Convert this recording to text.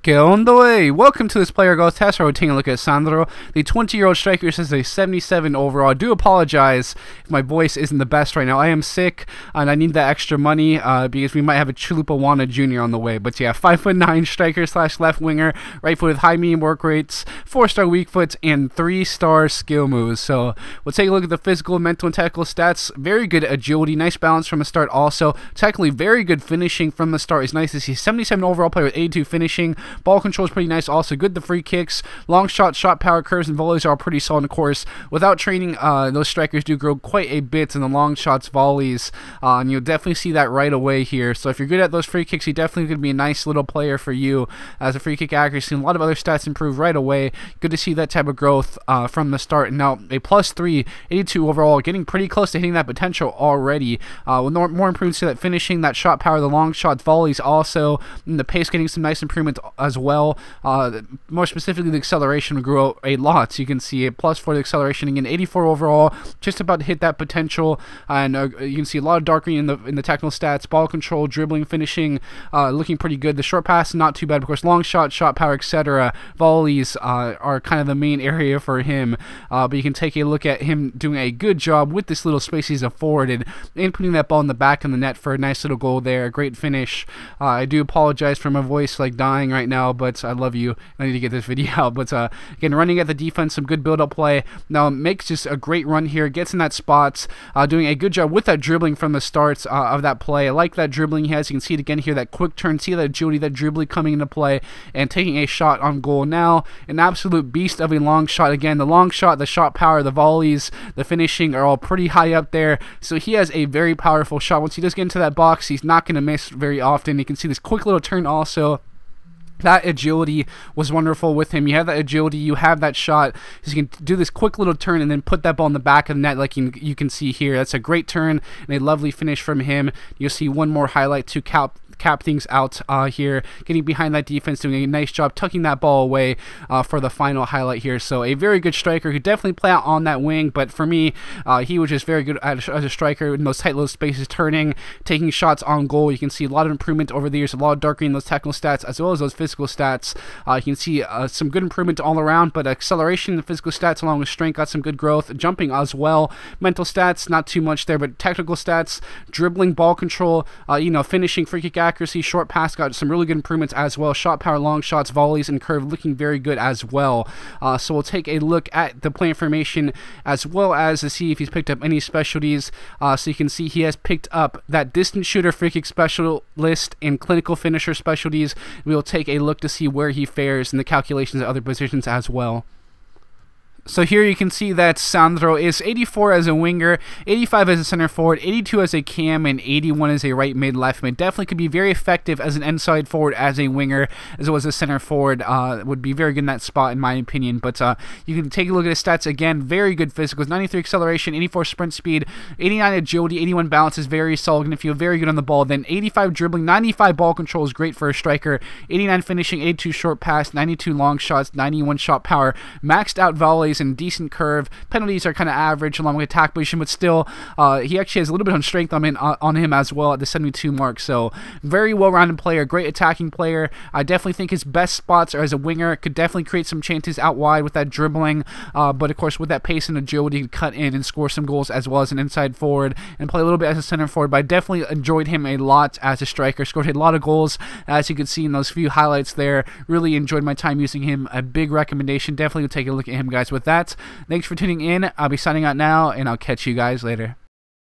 Que onda, way? Welcome to this player growth test we're taking a look at Sandro. The 20-year-old striker says a 77 overall. I do apologize if my voice isn't the best right now. I am sick and I need that extra money uh, because we might have a Chalupajuana Jr. on the way. But yeah, 5'9 striker slash left winger, right foot with high medium work rates, 4-star weak foot, and 3-star skill moves. So we'll take a look at the physical, mental, and technical stats. Very good agility, nice balance from the start also. Technically, very good finishing from the start. It's nice to see 77 overall player with 82 finishing. Ball control is pretty nice. Also, good the free kicks, long shot, shot power, curves, and volleys are all pretty solid. Of course, without training, uh, those strikers do grow quite a bit in the long shots, volleys, uh, and you'll definitely see that right away here. So if you're good at those free kicks, he definitely could be a nice little player for you as a free kick accuracy. And a lot of other stats improve right away. Good to see that type of growth uh, from the start. And now a plus three, 82 overall, getting pretty close to hitting that potential already. Uh, with more, more improvements to that finishing, that shot power, the long shots, volleys also, and the pace getting some nice improvements as well. Uh, more specifically, the acceleration grew a lot. So you can see a plus for the acceleration again, 84 overall, just about to hit that potential. And uh, you can see a lot of dark green in the in the technical stats, ball control, dribbling, finishing, uh, looking pretty good. The short pass not too bad, of course. Long shot, shot power, etc. Volleys uh, are kind of the main area for him. Uh, but you can take a look at him doing a good job with this little space he's afforded and putting that ball in the back of the net for a nice little goal there. Great finish. Uh, I do apologize for my voice like dying right now, but I love you. I need to get this video out. But uh, again, running at the defense, some good build up play. Now makes just a great run here, gets in that spot, uh, doing a good job with that dribbling from the starts uh, of that play. I like that dribbling he has. You can see it again here, that quick turn, see that agility, that dribbling coming into play, and taking a shot on goal. Now, an absolute beast of a long shot. Again, the long shot, the shot power, the volleys, the finishing are all pretty high up there. So he has a very powerful shot. Once he does get into that box, he's not going to miss very often. You can see this quick little turn also that agility was wonderful with him. You have that agility, you have that shot. You can do this quick little turn and then put that ball in the back of the net, like you, you can see here. That's a great turn and a lovely finish from him. You'll see one more highlight to cap cap things out uh, here, getting behind that defense, doing a nice job tucking that ball away uh, for the final highlight here. So a very good striker who definitely play out on that wing, but for me, uh, he was just very good as a striker in those tight little spaces, turning, taking shots on goal. You can see a lot of improvement over the years, a lot of darkening those technical stats as well as those physical stats. Uh, you can see uh, some good improvement all around, but acceleration, the physical stats along with strength got some good growth, jumping as well. Mental stats, not too much there, but technical stats, dribbling, ball control, uh, you know, finishing, free kick accuracy, short pass got some really good improvements as well. Shot power, long shots, volleys, and curve looking very good as well. Uh, so we'll take a look at the play information as well as to see if he's picked up any specialties. Uh, so you can see he has picked up that distance shooter, free kick specialist, and clinical finisher specialties. We'll take a look to see where he fares in the calculations at other positions as well. So here you can see that Sandro is 84 as a winger, 85 as a center forward, 82 as a cam, and 81 as a right mid left mid. Definitely could be very effective as an inside forward as a winger, as well as a center forward. Uh, would be very good in that spot in my opinion. But uh, you can take a look at his stats again. Very good physicals, 93 acceleration, 84 sprint speed, 89 agility, 81 balance is very solid. Going to feel very good on the ball. Then 85 dribbling, 95 ball control is great for a striker, 89 finishing, 82 short pass, 92 long shots, 91 shot power, maxed out volleys and decent curve. Penalties are kind of average along with attack position, but still, uh, he actually has a little bit of strength on him, uh, on him as well at the 72 mark. So very well-rounded player, great attacking player. I definitely think his best spots are as a winger. Could definitely create some chances out wide with that dribbling, uh, but of course with that pace and agility, cut in and score some goals as well as an inside forward and play a little bit as a center forward. But I definitely enjoyed him a lot as a striker. Scored a lot of goals, as you can see in those few highlights there. Really enjoyed my time using him. A big recommendation. Definitely take a look at him, guys. With that, thanks for tuning in. I'll be signing out now, and I'll catch you guys later.